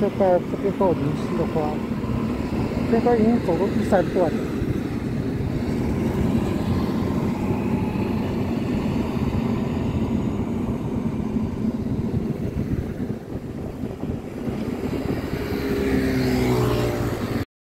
就到这边到林溪的话，这在已经走到第三段了。